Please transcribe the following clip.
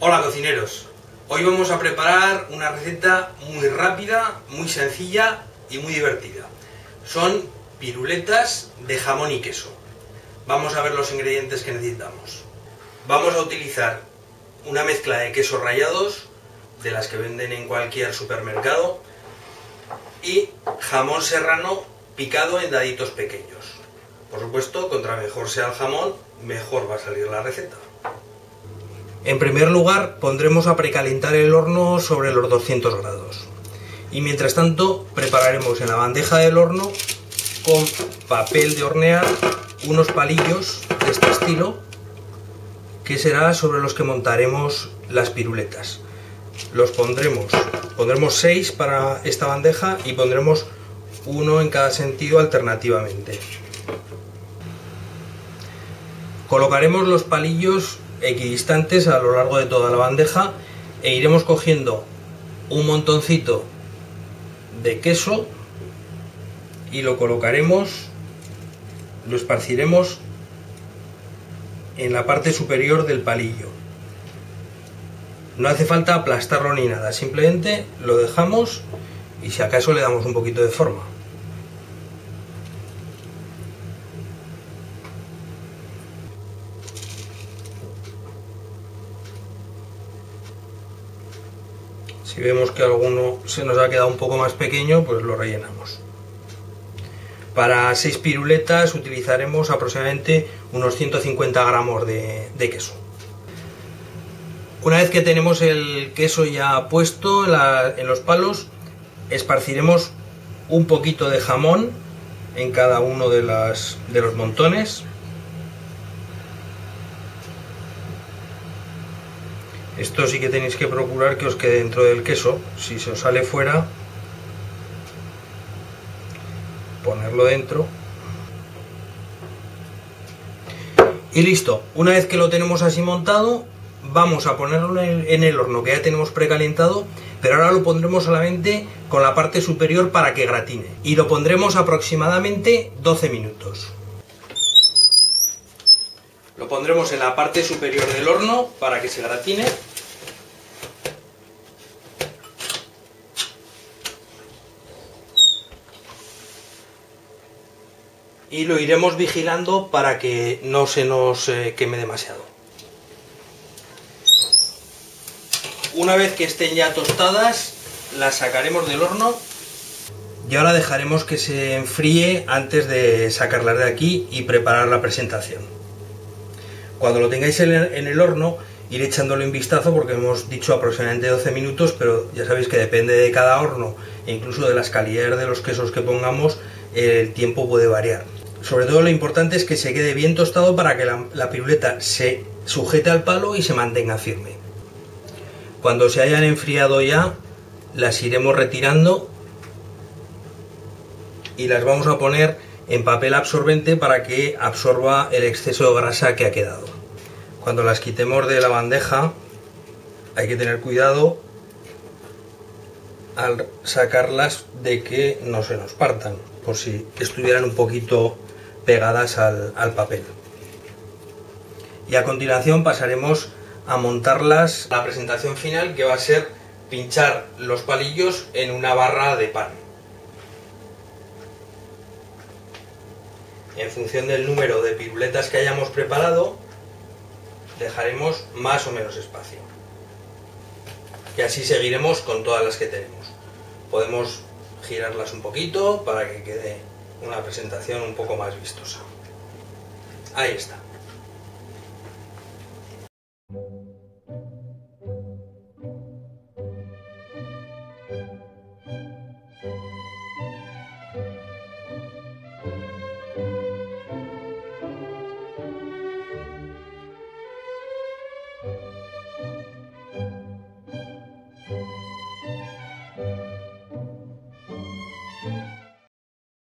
Hola cocineros, hoy vamos a preparar una receta muy rápida, muy sencilla y muy divertida. Son piruletas de jamón y queso. Vamos a ver los ingredientes que necesitamos. Vamos a utilizar una mezcla de quesos rallados, de las que venden en cualquier supermercado, y jamón serrano picado en daditos pequeños. Por supuesto, contra mejor sea el jamón, mejor va a salir la receta. En primer lugar, pondremos a precalentar el horno sobre los 200 grados. Y mientras tanto, prepararemos en la bandeja del horno con papel de hornear unos palillos de este estilo que será sobre los que montaremos las piruletas. Los pondremos, pondremos 6 para esta bandeja y pondremos uno en cada sentido alternativamente. Colocaremos los palillos equidistantes a lo largo de toda la bandeja e iremos cogiendo un montoncito de queso y lo colocaremos, lo esparciremos en la parte superior del palillo. No hace falta aplastarlo ni nada, simplemente lo dejamos y si acaso le damos un poquito de forma. Si vemos que alguno se nos ha quedado un poco más pequeño, pues lo rellenamos. Para 6 piruletas utilizaremos aproximadamente unos 150 gramos de, queso. Una vez que tenemos el queso ya puesto en los palos, esparciremos un poquito de jamón en cada uno de, de los montones Esto sí que tenéis que procurar que os quede dentro del queso. Si se os sale fuera, ponerlo dentro. Y listo. Una vez que lo tenemos así montado, vamos a ponerlo en el horno que ya tenemos precalentado, pero ahora lo pondremos solamente con la parte superior para que gratine. Y lo pondremos aproximadamente 12 minutos. Lo pondremos en la parte superior del horno para que se gratine. Y lo iremos vigilando para que no se nos eh, queme demasiado. Una vez que estén ya tostadas, las sacaremos del horno y ahora dejaremos que se enfríe antes de sacarlas de aquí y preparar la presentación. Cuando lo tengáis en el horno, ir echándole un vistazo porque hemos dicho aproximadamente 12 minutos, pero ya sabéis que depende de cada horno e incluso de las calidades de los quesos que pongamos, el tiempo puede variar. Sobre todo lo importante es que se quede bien tostado para que la, la piruleta se sujete al palo y se mantenga firme. Cuando se hayan enfriado ya, las iremos retirando y las vamos a poner en papel absorbente para que absorba el exceso de grasa que ha quedado. Cuando las quitemos de la bandeja hay que tener cuidado al sacarlas de que no se nos partan, por si estuvieran un poquito pegadas al, papel. Y a continuación pasaremos a montarlas la presentación final que va a ser pinchar los palillos en una barra de pan. En función del número de piruletas que hayamos preparado, dejaremos más o menos espacio. Y así seguiremos con todas las que tenemos. Podemos girarlas un poquito para que quede una presentación un poco más vistosa. Ahí está.